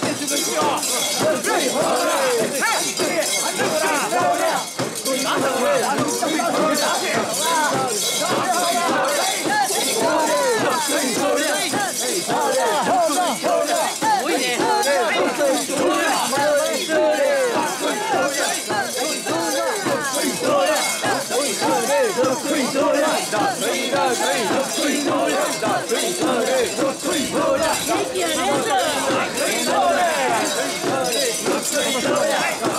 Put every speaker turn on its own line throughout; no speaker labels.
变出个气儿。Take your hands up!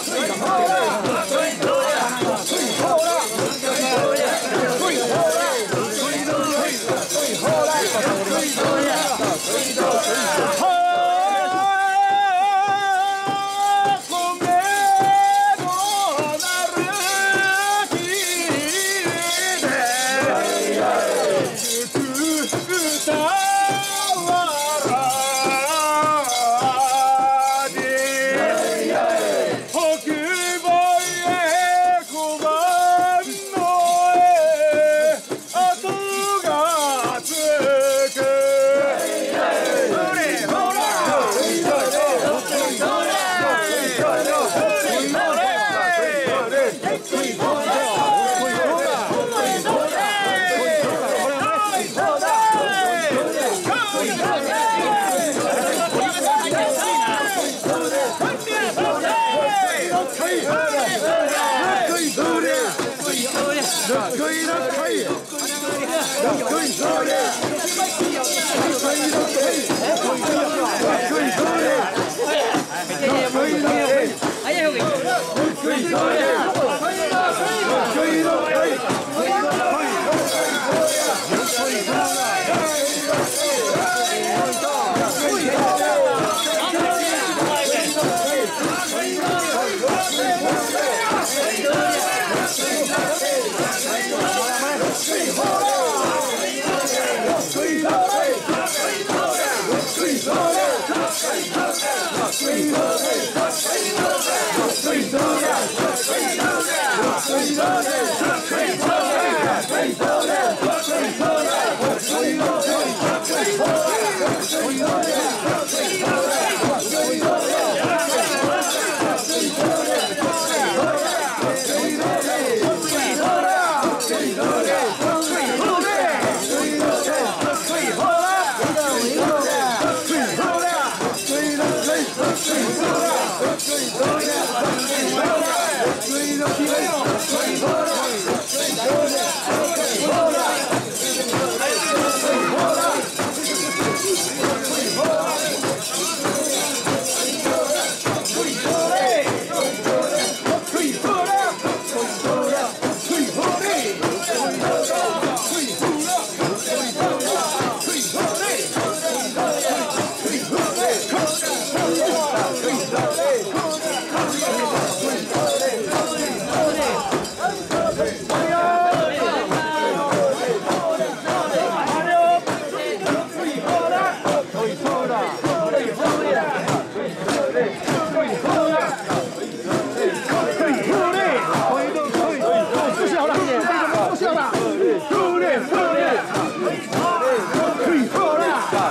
かっこいいな、かい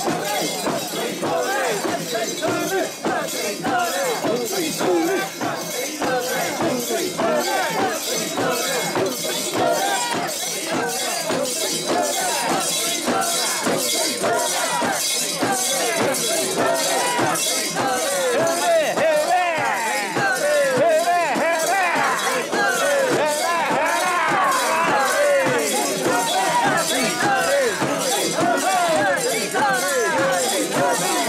Thank you.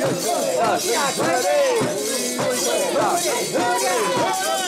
Hooray! Hooray! Hooray!